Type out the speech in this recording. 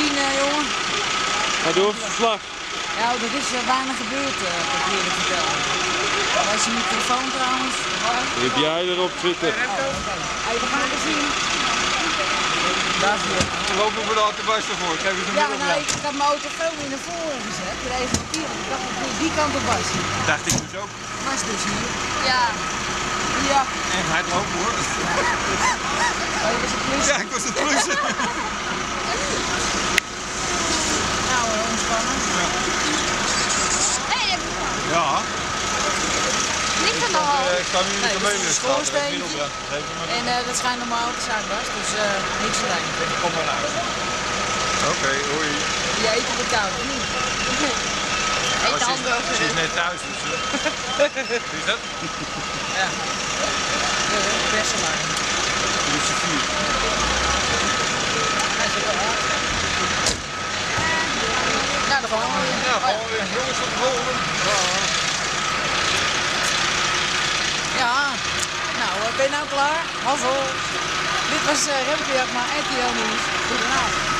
zien, eh, jongen. Ga door verslag. Ja, er is uh, weinig gebeurd, uh, kan ik eerlijk vertellen. Waar is je microfoon trouwens? Waar? Die heb jij erop zitten. Oh, okay. hey, we gaan even zien. Daar zie. We lopen voor de autobus ervoor. Geef eens een Ja, nou, ik, ik had mijn auto veel meer naar voren gezet. De even Ik dacht dat ik die kant op was. Dacht ik dus ook. Maar is dus hier. Ja. Ja. En hard lopen hoor. Oh, dat is een plus. Ja, ik was het plussen. Nou, eh, ontspannen. Hé, hey, Ja. niks aan de hand. Ik sta nu in de Nee, gemeente. dat is een maar. En uh, dat schijnt normaal te zijn, Bas. Dus uh, niks te lijken. Kom maar naar huis. Oké, hoi. Je eet op de kou, of niet? Eet Oh, de ze, is, hamburger. ze is net thuis. Dus. Wie is dat? Ja. Ja, best wel lang. Dit is de vier. Hij zit wel hard. Nou, dan gaan we weer. Ja, gewoon weer jongens op de volgende. Ja, nou, uh, ben je nou klaar? Hallo. Dit was uh, Remke, maar RTL Nieuws. Goedenavond.